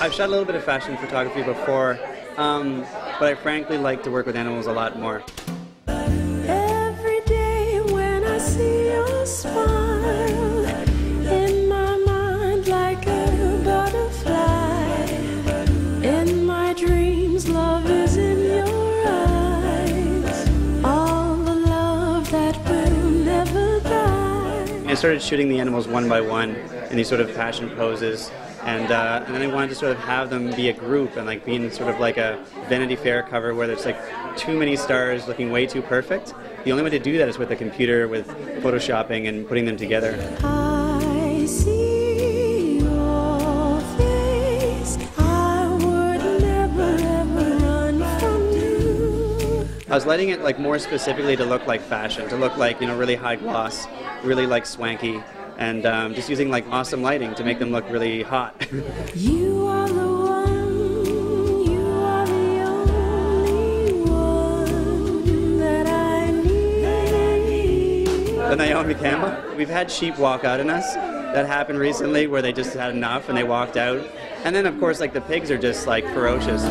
I've shot a little bit of fashion photography before, um, but I frankly like to work with animals a lot more. Started shooting the animals one by one in these sort of passion poses, and uh, and then I wanted to sort of have them be a group and like being sort of like a Vanity Fair cover where there's like too many stars looking way too perfect. The only way to do that is with a computer, with photoshopping and putting them together. Was lighting it like more specifically to look like fashion, to look like you know really high gloss, really like swanky, and um, just using like awesome lighting to make them look really hot. You are the one, you are the only one that I need. the Naomi Campbell. We've had sheep walk out on us. That happened recently where they just had enough and they walked out. And then of course like the pigs are just like ferocious.